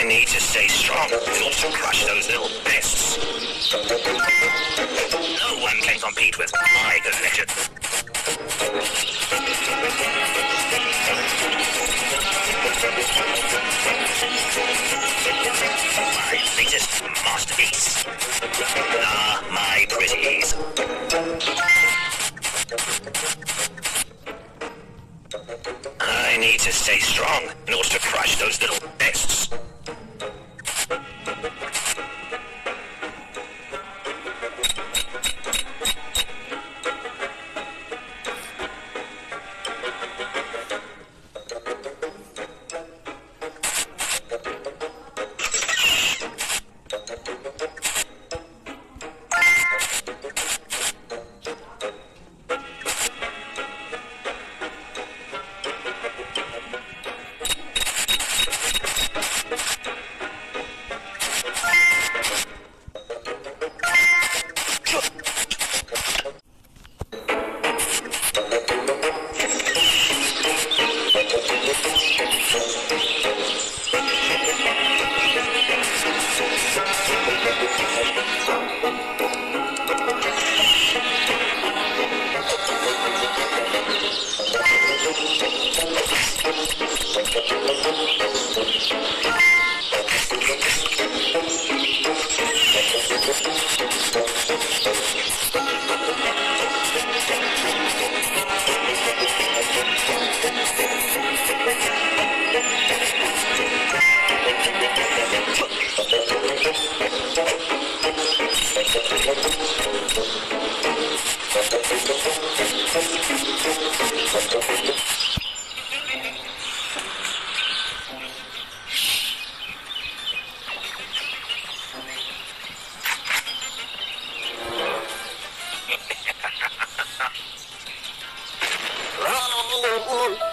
I need to stay strong order to crush those little pests. Ah, my pretties. I need to stay strong in order to crush those little Oh, my God.